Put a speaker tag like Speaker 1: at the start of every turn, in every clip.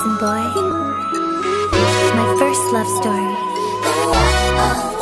Speaker 1: Boy, my first love story.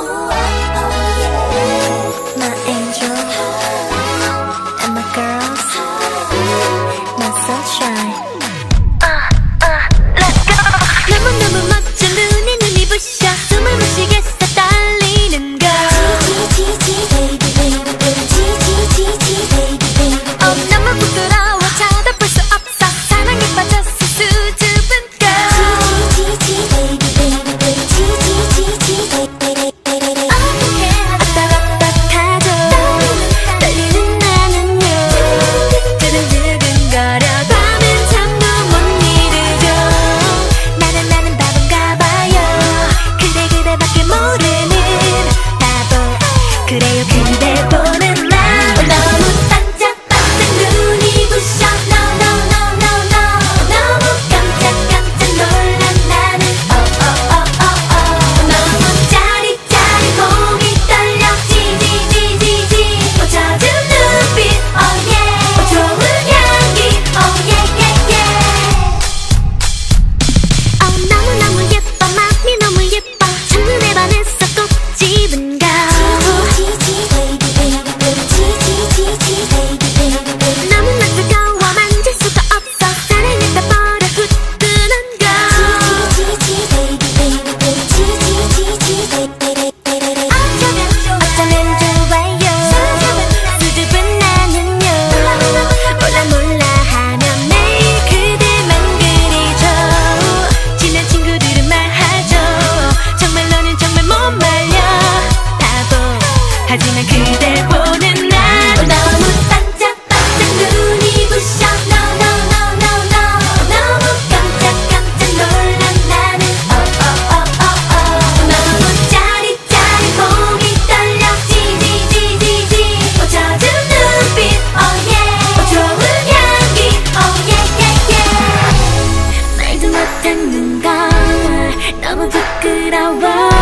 Speaker 1: 너무 부끄러워.